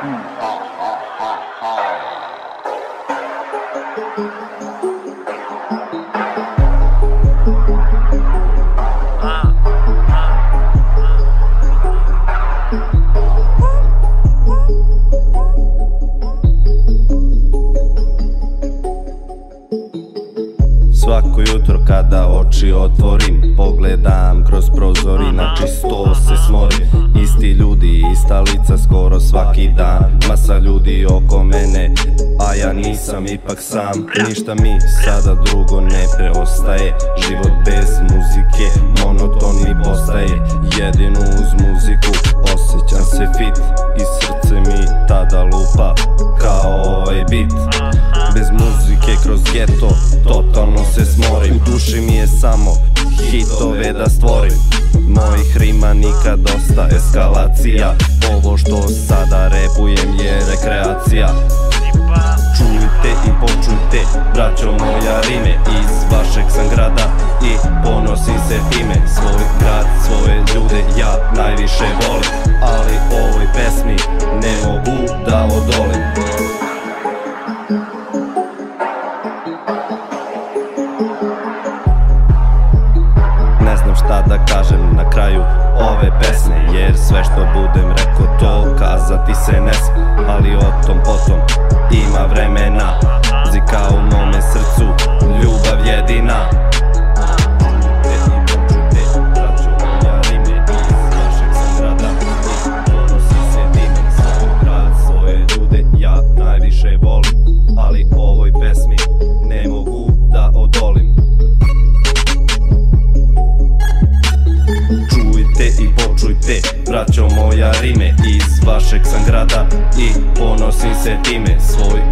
Svako jutro kada oči otvorim Pogledam kroz prozor i na čisto se ljudi, ista lica skoro svaki dan. Masa ljudi oko mene, a ja nisam ipak sam. Ništa mi sada drugo ne preostaje. Život bez muzike, monoton mi postaje. Jedino uz muziku, osjećam se fit I srce mi tada lupa, kao ovaj bit. Bez muzike kroz geto, totalno se smorim. U duši mi je samo hitove da stvorim. Mojih rima nikad dosta eskalacija Ovo što sada repujem je rekreacija. Čujte i počujte, braćo moja rime Iz vašeg sam grada i ponosim se time Svoj grad, svoje ljude ja najviše volim Ali ovoj pesmi ne mogu da odolim Ne znam šta da kažem na kraju ove pesme Jer sve što budem rekao to kazati se ne Ali o tom potom ima vremena. Muzika u mome srcu, ljubav jedina braćo moja rime Iz vašeg sam grada i ponosim se time Svoj